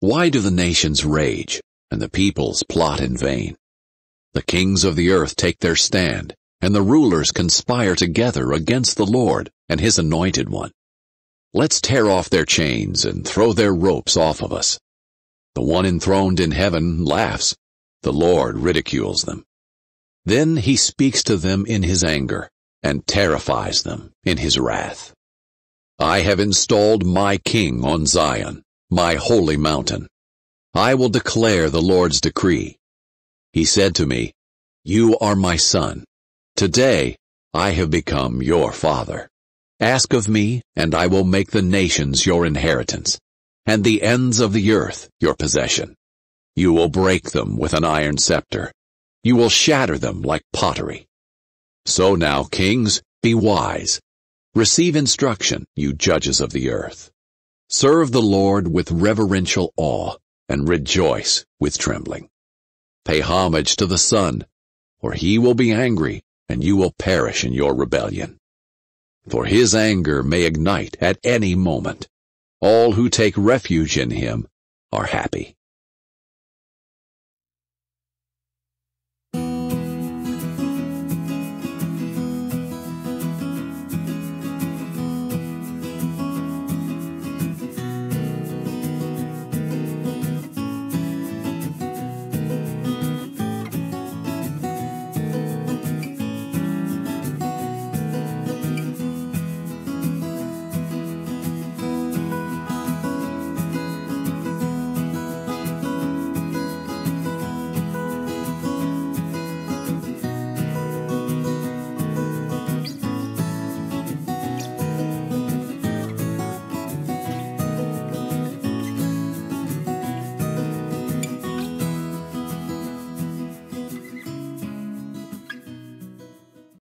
Why do the nations rage, and the peoples plot in vain? The kings of the earth take their stand, and the rulers conspire together against the Lord and his anointed one. Let's tear off their chains and throw their ropes off of us. The one enthroned in heaven laughs. The Lord ridicules them. Then he speaks to them in his anger and terrifies them in his wrath. I have installed my king on Zion, my holy mountain. I will declare the Lord's decree. He said to me, You are my son. Today I have become your father. Ask of me, and I will make the nations your inheritance, and the ends of the earth your possession. You will break them with an iron scepter. You will shatter them like pottery. So now, kings, be wise. Receive instruction, you judges of the earth. Serve the Lord with reverential awe, and rejoice with trembling. Pay homage to the Son, or he will be angry, and you will perish in your rebellion. For his anger may ignite at any moment. All who take refuge in him are happy.